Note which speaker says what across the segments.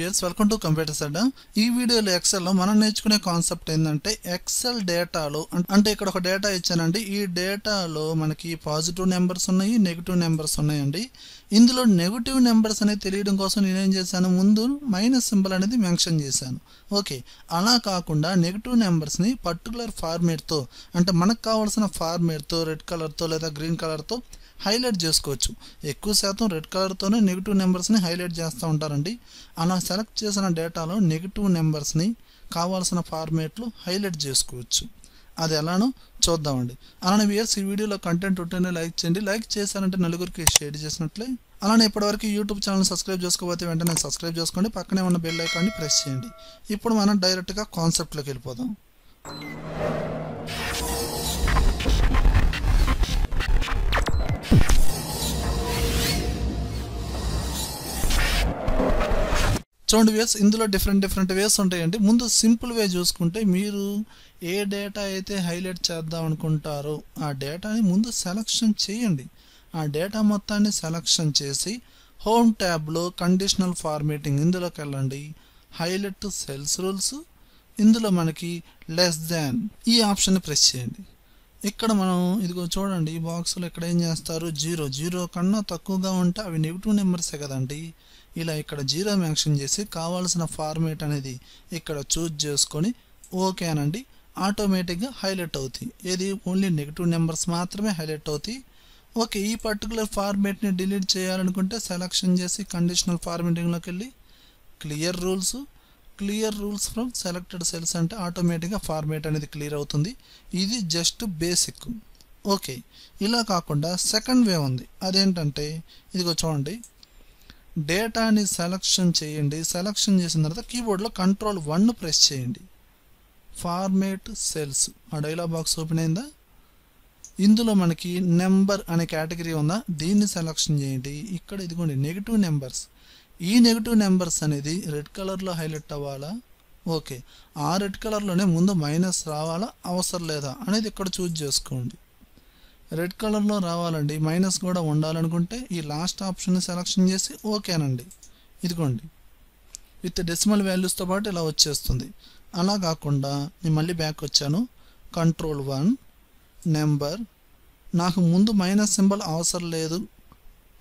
Speaker 1: Viewers welcome to computers said ఈ వీడియోలో ఎక్సెల్లో మనం నేర్చుకునే కాన్సెప్ట్ ఏంటంటే ఎక్సెల్ డేటాలో అంటే ఇక్కడ ఒక డేటా ఇచ్చానండి. ఈ డేటాలో మనకి పాజిటివ్ నెంబర్స్ ఉన్నాయి నెగిటివ్ నెంబర్స్ ఉన్నాయండి. ఇందులో నెగిటివ్ నెంబర్స్ అనేది తెలియడం కోసం నేనేం చేశాను? ముందు మైనస్ సింబల్ అనేది మెన్షన్ చేశాను. ఓకే అలా కాకుండా నెగిటివ్ నెంబర్స్ని పర్టికులర్ ఫార్మేట్తో అంటే మనకు కావాల్సిన ఫార్మేట్తో రెడ్ కలర్తో లేదా గ్రీన్ కలర్తో హైలైట్ చేసుకోవచ్చు. ఎక్కువ శాతం రెడ్ కలర్తోనే నెగిటివ్ నెంబర్స్ని హైలైట్ చేస్తూ ఉంటారండి. అలా సెలెక్ట్ చేసిన డేటాలో నెగిటివ్ నెంబర్స్ని కావాల్సిన ఫార్మేట్లు హైలైట్ చేసుకోవచ్చు. అది ఎలానో చూద్దామండి. అలానే వియర్స్ ఈ వీడియోలో కంటెంట్ ఉంటేనే లైక్ చేయండి. లైక్ చేశారంటే నలుగురికి షేర్ చేసినట్లే. అలానే ఇప్పటివరకు యూట్యూబ్ ఛానల్ సబ్స్క్రైబ్ చేసుకోకపోతే వెంటనే సబ్స్క్రైబ్ చేసుకోండి. పక్కనే ఉన్న బెల్ ఐకాన్ని ప్రెస్ చేయండి. ఇప్పుడు మనం డైరెక్ట్గా కాన్సెప్ట్లోకి వెళ్ళిపోదాం. చూడండి వేస్ ఇందులో డిఫరెంట్ డిఫరెంట్ వేస్ ఉంటాయండి. ముందు సింపుల్ వే చూసుకుంటే మీరు ఏ డేటా అయితే హైలైట్ చేద్దాం అనుకుంటారో ఆ డేటాని ముందు సెలక్షన్ చేయండి. ఆ డేటా మొత్తాన్ని సెలక్షన్ చేసి హోమ్ ట్యాబ్లో కండిషనల్ ఫార్మేటింగ్ ఇందులోకి వెళ్ళండి. హైలైట్ సెల్స్ రూల్స్ ఇందులో మనకి లెస్ దాన్ ఈ ఆప్షన్ని ప్రెస్ చేయండి. ఇక్కడ మనం ఇదిగో చూడండి ఈ బాక్స్లో ఇక్కడ ఏం చేస్తారు? జీరో జీరో కన్నా తక్కువగా ఉంటే అవి నెగిటివ్ నెంబర్సే కదండి. ఇలా ఇక్కడ జీరో మ్యాక్షన్ చేసి కావాల్సిన ఫార్మేట్ అనేది ఇక్కడ చూజ్ చేసుకొని ఓకే అనండి. ఆటోమేటిక్గా హైలైట్ అవుతాయి. ఏది? ఓన్లీ నెగిటివ్ నెంబర్స్ మాత్రమే హైలైట్ అవుతాయి. ఓకే ఈ పర్టికులర్ ఫార్మేట్ని డిలీట్ చేయాలనుకుంటే సెలక్షన్ చేసి కండిషనల్ ఫార్మేటింగ్లోకి వెళ్ళి clear rules clear rules from selected cells అంటే ఆటోమేటిక్గా ఫార్మేట్ అనేది క్లియర్ అవుతుంది. ఇది జస్ట్ బేసిక్. ఓకే ఇలా కాకుండా సెకండ్ వే ఉంది. అదేంటంటే ఇదిగో చూడండి. డేటాని సెలక్షన్ చేయండి. సెలక్షన్ చేసిన తర్వాత కీబోర్డ్లో కంట్రోల్ వన్ ప్రెస్ చేయండి. Format cells. ఆ డైలాగ్ బాక్స్ ఓపెన్ అయిందా? ఇందులో మనకి నెంబర్ అనే కేటగిరీ ఉందా? దీన్ని సెలక్షన్ చేయండి. ఇక్కడ ఇదిగోండి నెగిటివ్ నెంబర్స్. ఈ నెగిటివ్ నెంబర్స్ అనేది రెడ్ కలర్లో హైలైట్ అవ్వాలా? ఓకే. ఆ రెడ్ కలర్లోనే ముందు మైనస్ రావాలా? అవసరం లేదా? అనేది ఇక్కడ చూజ్ చేసుకోండి. రెడ్ కలర్లో రావాలండి. మైనస్ కూడా ఉండాలనుకుంటే ఈ లాస్ట్ ఆప్షన్ సెలక్షన్ చేసి ఓకేనండి. ఇదిగోండి. విత్ డెసిమల్ వాల్యూస్తో పాటు ఇలా వచ్చేస్తుంది. అలా కాకుండా నేను మళ్ళీ బ్యాక్ వచ్చాను. Control one number. నాకు ముందు మైనస్ సింబల్ అవసరం లేదు.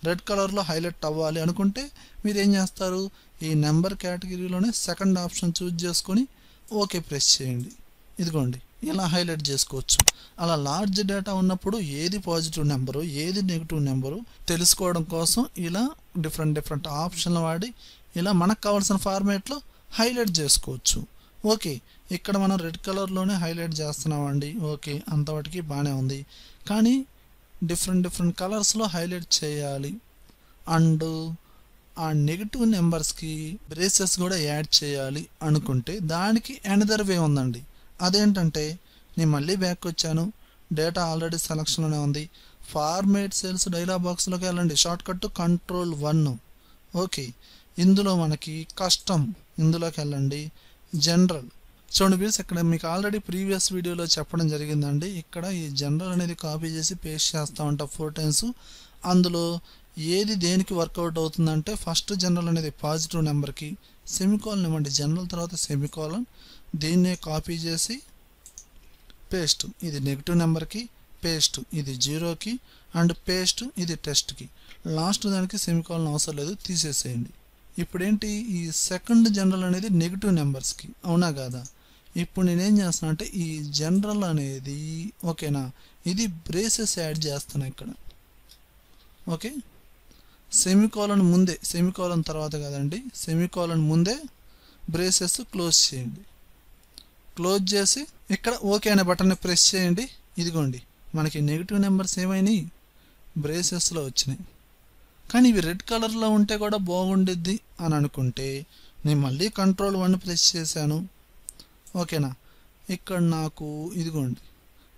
Speaker 1: రెడ్ కలర్లో హైలైట్ అవ్వాలి అనుకుంటే మీరు ఏం చేస్తారు? ఈ నెంబర్ కేటగిరీలోనే సెకండ్ ఆప్షన్ చూజ్ చేసుకొని ఓకే ప్రెస్ చేయండి. ఇదిగోండి. ఇలా హైలైట్ చేసుకోవచ్చు? అలా లార్జ్ డేటా ఉన్నప్పుడు ఏది పాజిటివ్ నెంబరు ఏది నెగిటివ్ నెంబరు తెలుసుకోవడం కోసం ఇలా డిఫరెంట్ డిఫరెంట్ ఆప్షన్లు వాడి ఇలా మనకు కావాల్సిన ఫార్మేట్లో హైలైట్ చేసుకోవచ్చు. ఓకే ఇక్కడ మనం రెడ్ కలర్లోనే హైలైట్ చేస్తున్నామండి. ఓకే అంతవరకు బాగానే ఉంది. కానీ డిఫరెంట్ డిఫరెంట్ కలర్స్లో హైలైట్ చేయాలి. అండ్ ఆ నెగిటివ్ నెంబర్స్కి బ్రేసెస్ కూడా యాడ్ చేయాలి అనుకుంటే దానికి ఎనదర్ వే ఉందండి. అదేంటంటే నేను మళ్ళీ బ్యాక్ వచ్చాను. డేటా ఆల్రెడీ సెలక్షన్లోనే ఉంది. ఫార్మేట్ సెల్స్ డైలాగ్ బాక్స్లోకి వెళ్ళండి. Shortcut control one okay ఇందులో మనకి కస్టమ్ ఇందులోకి వెళ్ళండి. జనరల్ చూడండి ప్లీజ్ ఇక్కడ మీకు ఆల్రెడీ ప్రీవియస్ వీడియోలో చెప్పడం జరిగిందండి. ఇక్కడ ఈ జనరల్ అనేది కాపీ చేసి పేస్ట్ చేస్తూ ఉంటా ఫోర్ టైమ్స్ అందులో ఏది దేనికి వర్కౌట్ అవుతుందంటే ఫస్ట్ జనరల్ అనేది పాజిటివ్ నెంబర్కి సెమికాలన్ ఇవ్వండి. జనరల్ తర్వాత సెమికాలన్. దీన్నే కాపీ చేసి పేస్ట్. ఇది నెగిటివ్ నెంబర్కి పేస్ట్. ఇది జీరోకి అండ్ పేస్ట్ ఇది టెస్ట్కి. లాస్ట్ దానికి సెమికాలన్ అవసరం లేదు తీసేసేయండి. ఇప్పుడేంటి? ఈ సెకండ్ జనరల్ అనేది నెగిటివ్ నెంబర్స్కి. అవునా కాదా? ఇప్పుడు నేనేం చేస్తున్నా అంటే ఈ జనరల్ అనేది ఓకేనా? ఇది బ్రేసెస్ యాడ్ చేస్తున్నా ఇక్కడ. ఓకే? సెమికాలన్ ముందే సెమికాలన్ తర్వాత కదండి సెమికాలన్ ముందే బ్రేసెస్ క్లోజ్ చేయండి. క్లోజ్ చేసి ఇక్కడ ఓకే అనే బటన్ని ప్రెస్ చేయండి. ఇదిగోండి మనకి నెగిటివ్ నెంబర్స్ ఏమైనాయి? బ్రేసెస్లో వచ్చినాయి. కానీ ఇవి రెడ్ కలర్లో ఉంటే కూడా బాగుండిద్ది అని అనుకుంటే నేను మళ్ళీ కంట్రోల్ వన్ ప్రెస్ చేశాను. ఓకేనా? ఇక్కడ నాకు ఇదిగోండి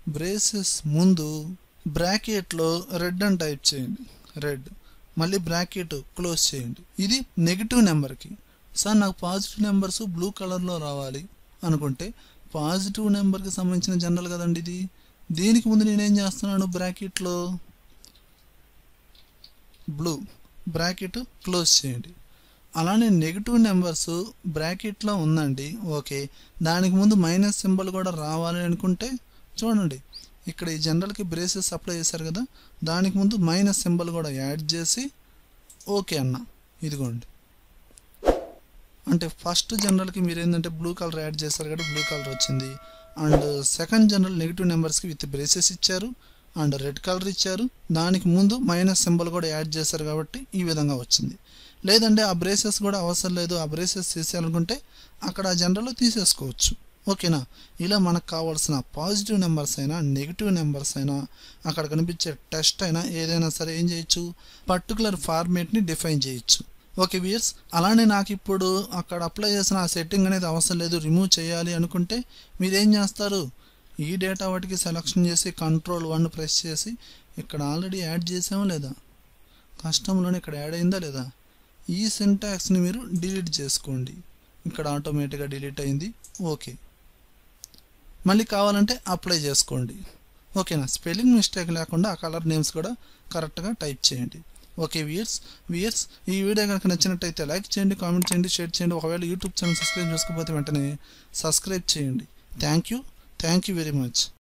Speaker 1: బ్రేసెస్ ముందు బ్రాకెట్లో రెడ్ అని టైప్ చేయండి. రెడ్. మళ్ళీ బ్రాకెట్ క్లోజ్ చేయండి. ఇది నెగిటివ్ నెంబర్కి. సార్ నాకు పాజిటివ్ నెంబర్స్ బ్లూ కలర్లో రావాలి అనుకుంటే పాజిటివ్ నెంబర్కి సంబంధించిన జనరల్ కదండి ఇది? దీనికి ముందు నేనేం చేస్తున్నాను బ్రాకెట్లో? బ్లూ బ్రాకెట్ క్లోజ్ చేయండి. అలానే నెగిటివ్ నెంబర్స్ బ్రాకెట్లో ఉందండి. ఓకే. దానికి ముందు మైనస్ సింబల్ కూడా రావాలి అనుకుంటే చూడండి. ఇక్కడ ఈ జనరల్కి బ్రేసెస్ అప్లై చేశారు కదా దానికి ముందు మైనస్ సింబల్ కూడా యాడ్ చేసి ఓకే అన్న. ఇదిగోండి. అంటే ఫస్ట్ జనరల్కి మీరు ఏంటంటే బ్లూ కలర్ యాడ్ చేశారు కాబట్టి బ్లూ కలర్ వచ్చింది. అండ్ సెకండ్ జనరల్ నెగిటివ్ నెంబర్స్కి విత్ బ్రేసెస్ ఇచ్చారు. అండ్ రెడ్ కలర్ ఇచ్చారు. దానికి ముందు మైనస్ సింబల్ కూడా యాడ్ చేశారు కాబట్టి ఈ విధంగా వచ్చింది. లేదంటే ఆ బ్రేసెస్ కూడా అవసరం లేదు. ఆ బ్రేసెస్ తీసేయాలనుకుంటే అక్కడ ఆ జనరల్ తీసేసుకోవచ్చు. ఓకేనా? ఇలా మనకు కావాల్సిన పాజిటివ్ నెంబర్స్ అయినా నెగిటివ్ నెంబర్స్ అయినా అక్కడ కనిపించే టెస్ట్ అయినా ఏదైనా సరే ఏం చేయొచ్చు? పర్టికులర్ ఫార్మేట్ని డిఫైన్ చేయొచ్చు. ఓకే వియర్స్ అలానే నాకు ఇప్పుడు అక్కడ అప్లై చేసిన ఆ సెట్టింగ్ అనేది అవసరం లేదు రిమూవ్ చేయాలి అనుకుంటే మీరేం చేస్తారు? ఈ డేటా వాటికి సెలెక్షన్ చేసి కంట్రోల్ వన్ ప్రెస్ చేసి ఇక్కడ ఆల్రెడీ యాడ్ చేసామా లేదా? కస్టమ్లోనే ఇక్కడ యాడ్ అయిందా లేదా? ఈ సింటాక్స్ని మీరు డిలీట్ చేసుకోండి. ఇక్కడ ఆటోమేటిక్గా డిలీట్ అయింది. ఓకే. మళ్ళీ కావాలంటే అప్లై చేసుకోండి. ఓకేనా స్పెల్లింగ్ మిస్టేక్ లేకుండా ఆ కలర్ నేమ్స్ కూడా కరెక్ట్గా టైప్ చేయండి. ఓకే వియర్స్ వియర్స్ ఈ వీడియో కనుక నచ్చినట్టయితే లైక్ చేయండి కామెంట్ చేయండి షేర్ చేయండి. ఒకవేళ యూట్యూబ్ ఛానల్ సబ్స్క్రైబ్ చేసుకోకపోతే వెంటనే సబ్స్క్రైబ్ చేయండి. Thank you thank you very much